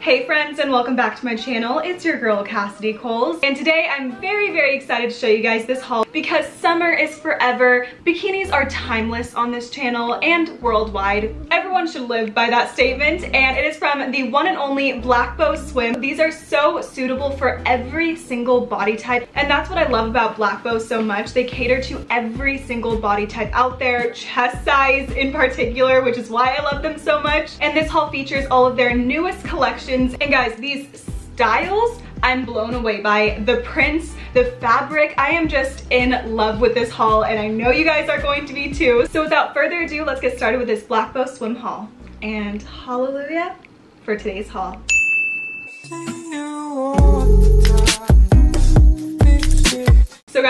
Hey friends and welcome back to my channel. It's your girl Cassidy Coles and today I'm very very excited to show you guys this haul because summer is forever. Bikinis are timeless on this channel and worldwide. Everyone should live by that statement and it is from the one and only Blackbough Swim. These are so suitable for every single body type and that's what I love about Blackbough so much. They cater to every single body type out there, chest size in particular, which is why I love them so much. And this haul features all of their newest collections and guys, these styles, I'm blown away by. The prints, the fabric, I am just in love with this haul and I know you guys are going to be too. So without further ado, let's get started with this Blackbough swim haul. And hallelujah for today's haul.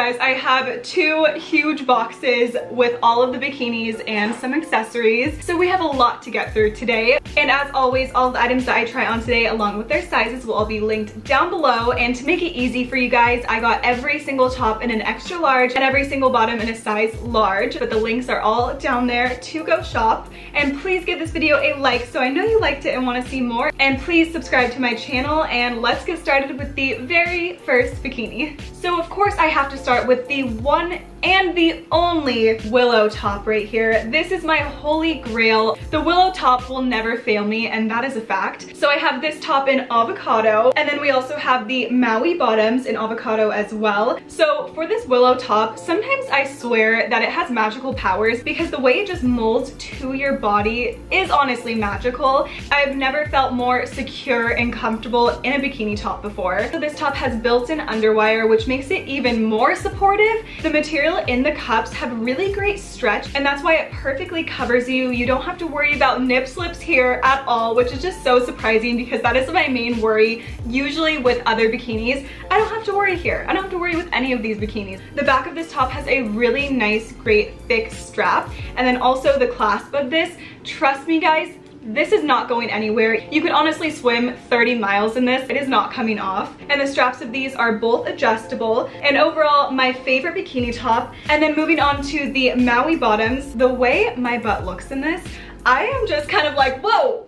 Guys, I have two huge boxes with all of the bikinis and some accessories. So we have a lot to get through today. And as always, all the items that I try on today along with their sizes will all be linked down below. And to make it easy for you guys, I got every single top in an extra large and every single bottom in a size large. But the links are all down there to go shop. And please give this video a like so I know you liked it and want to see more. And please subscribe to my channel and let's get started with the very first bikini. So of course I have to start with the one and the only willow top right here. This is my holy grail. The willow top will never fail me and that is a fact. So I have this top in avocado and then we also have the Maui bottoms in avocado as well. So for this willow top, sometimes I swear that it has magical powers because the way it just molds to your body is honestly magical. I've never felt more secure and comfortable in a bikini top before. So this top has built-in underwire which makes it even more supportive. The material material in the cups have really great stretch and that's why it perfectly covers you. You don't have to worry about nip slips here at all, which is just so surprising because that is my main worry. Usually with other bikinis, I don't have to worry here. I don't have to worry with any of these bikinis. The back of this top has a really nice, great thick strap. And then also the clasp of this, trust me guys, this is not going anywhere. You could honestly swim 30 miles in this. It is not coming off. And the straps of these are both adjustable. And overall, my favorite bikini top. And then moving on to the Maui bottoms, the way my butt looks in this, I am just kind of like, whoa,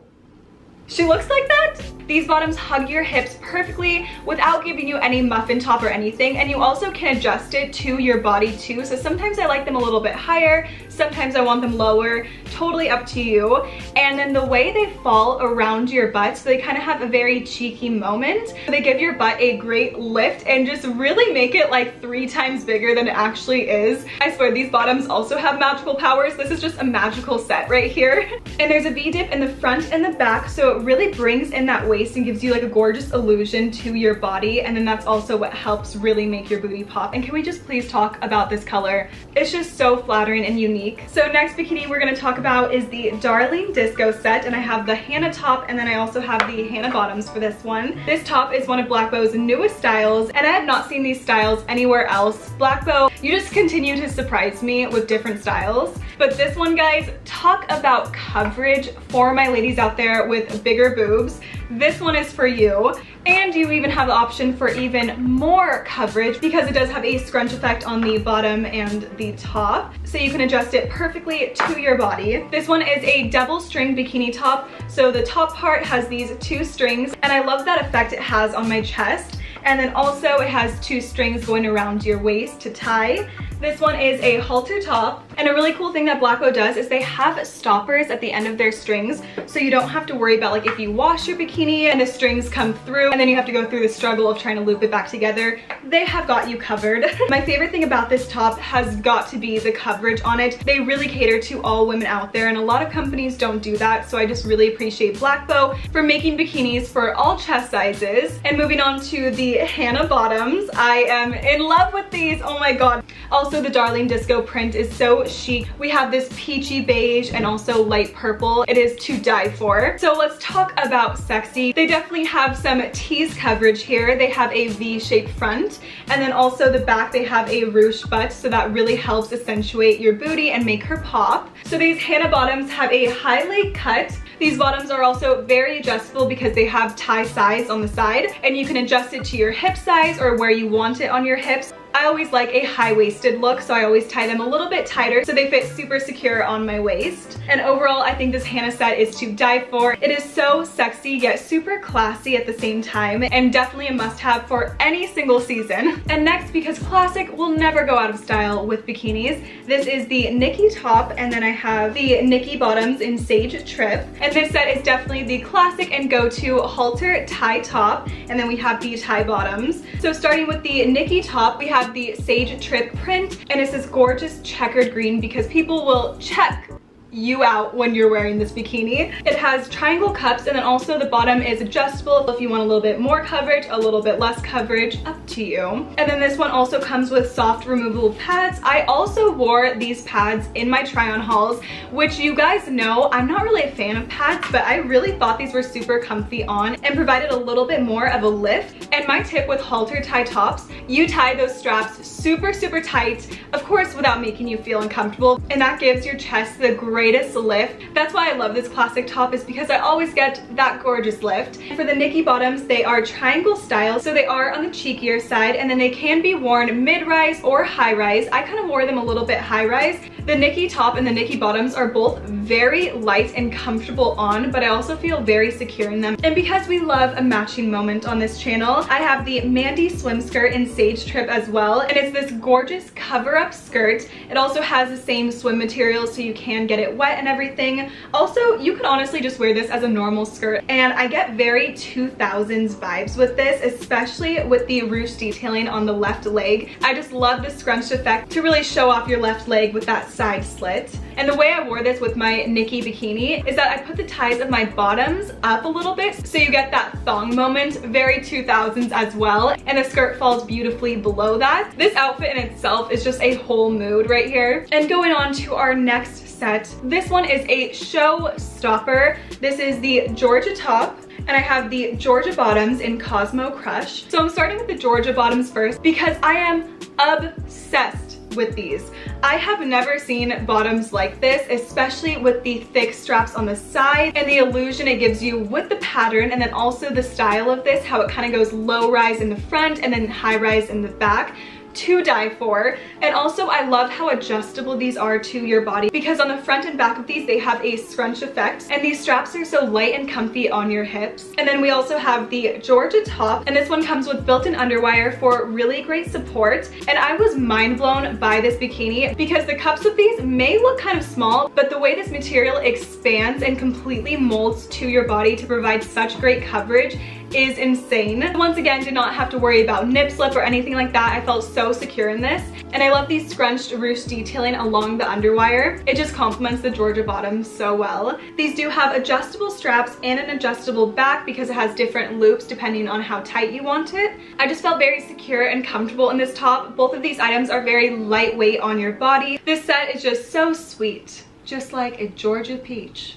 she looks like that? These bottoms hug your hips perfectly without giving you any muffin top or anything. And you also can adjust it to your body too. So sometimes I like them a little bit higher. Sometimes I want them lower, totally up to you. And then the way they fall around your butt, so they kind of have a very cheeky moment. They give your butt a great lift and just really make it like three times bigger than it actually is. I swear these bottoms also have magical powers. This is just a magical set right here. And there's a V-dip in the front and the back, so it really brings in that waist and gives you like a gorgeous illusion to your body. And then that's also what helps really make your booty pop. And can we just please talk about this color? It's just so flattering and unique unique. So next bikini we're gonna talk about is the Darling Disco set and I have the Hannah top and then I also have the Hannah bottoms for this one. This top is one of Blackbough's newest styles and I have not seen these styles anywhere else. Blackbough, you just continue to surprise me with different styles. But this one guys, talk about coverage for my ladies out there with bigger boobs. This one is for you. And you even have the option for even more coverage because it does have a scrunch effect on the bottom and the top. So you can adjust it perfectly to your body. This one is a double string bikini top. So the top part has these two strings and I love that effect it has on my chest. And then also it has two strings going around your waist to tie. This one is a halter top. And a really cool thing that Blackbough does is they have stoppers at the end of their strings. So you don't have to worry about like if you wash your bikini and the strings come through and then you have to go through the struggle of trying to loop it back together. They have got you covered. My favorite thing about this top has got to be the coverage on it. They really cater to all women out there and a lot of companies don't do that. So I just really appreciate Blackbough for making bikinis for all chest sizes. And moving on to the Hannah bottoms. I am in love with these. Oh my God. Also the Darling Disco print is so chic. We have this peachy beige and also light purple. It is to die for. So let's talk about sexy. They definitely have some tease coverage here. They have a V-shaped front and then also the back they have a ruche butt so that really helps accentuate your booty and make her pop. So these Hannah bottoms have a high leg cut these bottoms are also very adjustable because they have tie size on the side and you can adjust it to your hip size or where you want it on your hips. I always like a high-waisted look, so I always tie them a little bit tighter so they fit super secure on my waist. And overall, I think this Hannah set is to die for. It is so sexy yet super classy at the same time and definitely a must-have for any single season. And next, because classic will never go out of style with bikinis, this is the Nikki top and then I have the Nikki bottoms in Sage Trip. And this set is definitely the classic and go-to halter tie top and then we have the tie bottoms. So starting with the Nikki top, we have the Sage Trip print and it's this gorgeous checkered green because people will check you out when you're wearing this bikini. It has triangle cups and then also the bottom is adjustable if you want a little bit more coverage, a little bit less coverage, up to you. And then this one also comes with soft removable pads. I also wore these pads in my try on hauls, which you guys know I'm not really a fan of pads, but I really thought these were super comfy on and provided a little bit more of a lift. And my tip with halter tie tops, you tie those straps super, super tight, of course without making you feel uncomfortable, and that gives your chest the great greatest lift. That's why I love this classic top is because I always get that gorgeous lift. For the Nikki bottoms, they are triangle style, so they are on the cheekier side, and then they can be worn mid-rise or high-rise. I kind of wore them a little bit high-rise. The Nikki top and the Nikki bottoms are both very light and comfortable on, but I also feel very secure in them. And because we love a matching moment on this channel, I have the Mandy swim skirt in Sage Trip as well, and it's this gorgeous cover-up skirt. It also has the same swim material, so you can get it wet and everything. Also, you could honestly just wear this as a normal skirt and I get very 2000s vibes with this, especially with the ruche detailing on the left leg. I just love the scrunched effect to really show off your left leg with that side slit. And the way I wore this with my Nikki bikini is that I put the ties of my bottoms up a little bit so you get that thong moment, very 2000s as well. And the skirt falls beautifully below that. This outfit in itself is just a whole mood right here. And going on to our next set. This one is a show stopper. This is the Georgia top and I have the Georgia bottoms in Cosmo Crush. So I'm starting with the Georgia bottoms first because I am obsessed with these. I have never seen bottoms like this, especially with the thick straps on the side and the illusion it gives you with the pattern and then also the style of this, how it kind of goes low rise in the front and then high rise in the back to die for. And also I love how adjustable these are to your body because on the front and back of these, they have a scrunch effect and these straps are so light and comfy on your hips. And then we also have the Georgia top and this one comes with built-in underwire for really great support. And I was mind blown by this bikini because the cups of these may look kind of small, but the way this material expands and completely molds to your body to provide such great coverage is insane. Once again, did not have to worry about nip slip or anything like that. I felt so secure in this. And I love these scrunched ruche detailing along the underwire. It just complements the Georgia bottom so well. These do have adjustable straps and an adjustable back because it has different loops depending on how tight you want it. I just felt very secure and comfortable in this top. Both of these items are very lightweight on your body. This set is just so sweet, just like a Georgia peach.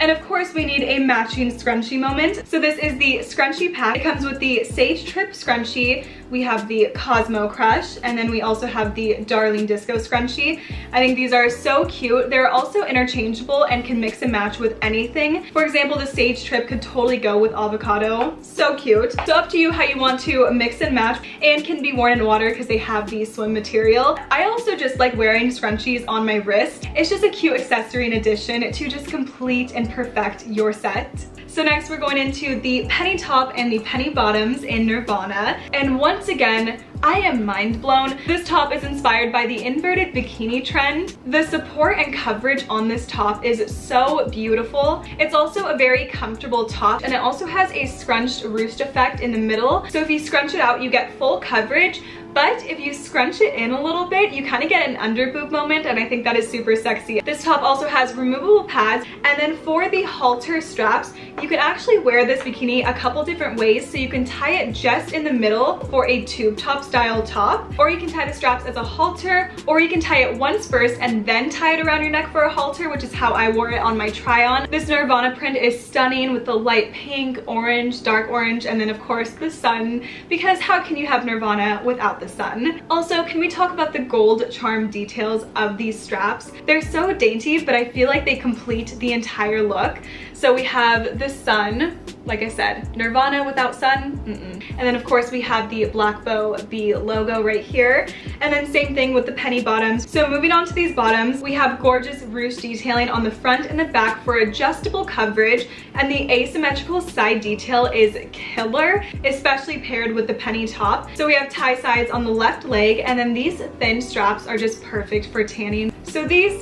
And of course we need a matching scrunchie moment. So this is the scrunchie pack. It comes with the Sage Trip scrunchie. We have the Cosmo Crush and then we also have the Darling Disco scrunchie. I think these are so cute. They're also interchangeable and can mix and match with anything. For example, the Sage Trip could totally go with avocado. So cute. So up to you how you want to mix and match and can be worn in water because they have the swim material. I also just like wearing scrunchies on my wrist. It's just a cute accessory in addition to just complete and perfect your set. So next we're going into the penny top and the penny bottoms in Nirvana. And once again, I am mind blown. This top is inspired by the inverted bikini trend. The support and coverage on this top is so beautiful. It's also a very comfortable top and it also has a scrunched roost effect in the middle. So if you scrunch it out, you get full coverage, but if you scrunch it in a little bit, you kind of get an under boob moment and I think that is super sexy. This top also has removable pads and then for the halter straps, you can actually wear this bikini a couple different ways. So you can tie it just in the middle for a tube top style top, or you can tie the straps as a halter, or you can tie it once first and then tie it around your neck for a halter, which is how I wore it on my try on. This Nirvana print is stunning with the light pink, orange, dark orange, and then of course the sun, because how can you have Nirvana without the the sun. Also, can we talk about the gold charm details of these straps? They're so dainty, but I feel like they complete the entire look. So we have the sun, like I said, Nirvana without sun, mm -mm. And then of course we have the Blackbough B logo right here. And then same thing with the penny bottoms. So moving on to these bottoms, we have gorgeous ruched detailing on the front and the back for adjustable coverage. And the asymmetrical side detail is killer, especially paired with the penny top. So we have tie sides on the left leg and then these thin straps are just perfect for tanning. So these,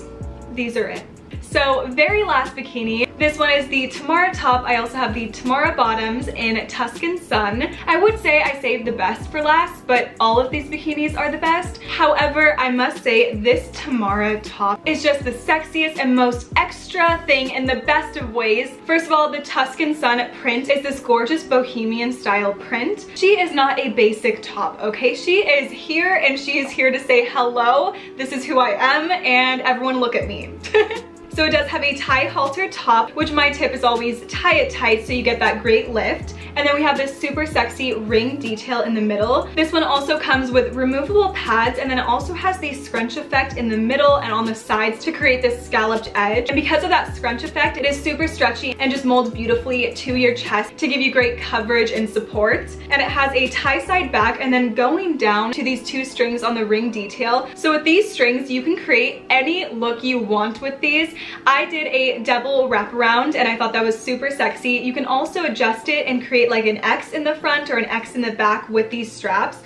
these are it. So very last bikini, this one is the Tamara top. I also have the Tamara bottoms in Tuscan Sun. I would say I saved the best for last, but all of these bikinis are the best. However, I must say this Tamara top is just the sexiest and most extra thing in the best of ways. First of all, the Tuscan Sun print is this gorgeous bohemian style print. She is not a basic top, okay? She is here and she is here to say hello. This is who I am and everyone look at me. So it does have a tie halter top, which my tip is always tie it tight so you get that great lift. And then we have this super sexy ring detail in the middle. This one also comes with removable pads and then it also has the scrunch effect in the middle and on the sides to create this scalloped edge. And because of that scrunch effect, it is super stretchy and just molds beautifully to your chest to give you great coverage and support. And it has a tie side back and then going down to these two strings on the ring detail. So with these strings, you can create any look you want with these. I did a double wraparound and I thought that was super sexy. You can also adjust it and create like an X in the front or an X in the back with these straps.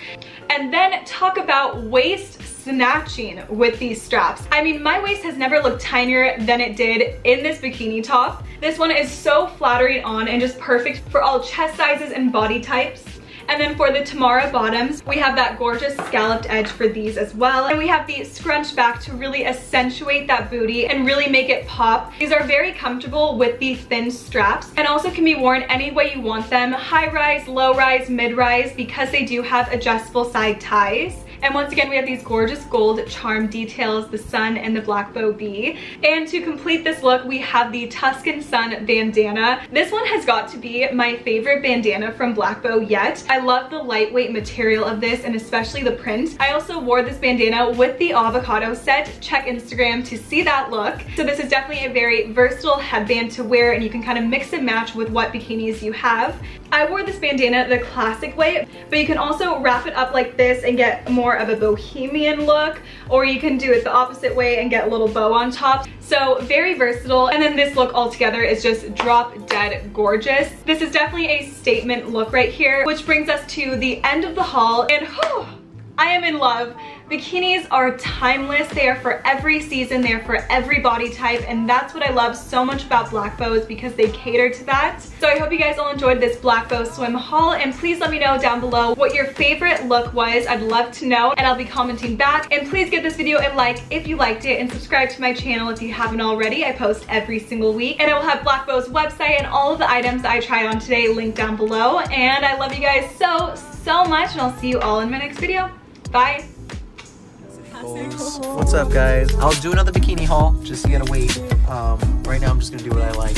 And then talk about waist snatching with these straps. I mean, my waist has never looked tinier than it did in this bikini top. This one is so flattering on and just perfect for all chest sizes and body types. And then for the Tamara bottoms, we have that gorgeous scalloped edge for these as well. And we have the scrunch back to really accentuate that booty and really make it pop. These are very comfortable with the thin straps and also can be worn any way you want them, high rise, low rise, mid rise, because they do have adjustable side ties. And once again, we have these gorgeous gold charm details, the sun and the Blackbough B. And to complete this look, we have the Tuscan Sun bandana. This one has got to be my favorite bandana from Blackbough yet. I love the lightweight material of this and especially the print. I also wore this bandana with the avocado set. Check Instagram to see that look. So this is definitely a very versatile headband to wear and you can kind of mix and match with what bikinis you have. I wore this bandana the classic way, but you can also wrap it up like this and get more of a bohemian look, or you can do it the opposite way and get a little bow on top. So very versatile. And then this look altogether is just drop dead gorgeous. This is definitely a statement look right here, which brings us to the end of the haul. And whew, I am in love. Bikinis are timeless. They are for every season. They are for every body type. And that's what I love so much about Blackboughs because they cater to that. So I hope you guys all enjoyed this Blackbough swim haul. And please let me know down below what your favorite look was. I'd love to know and I'll be commenting back. And please give this video a like if you liked it and subscribe to my channel if you haven't already. I post every single week. And I will have Blackbough's website and all of the items I tried on today linked down below. And I love you guys so, so much. And I'll see you all in my next video. Bye. What's up guys? I'll do another bikini haul, just you gotta wait. Um, right now I'm just gonna do what I like.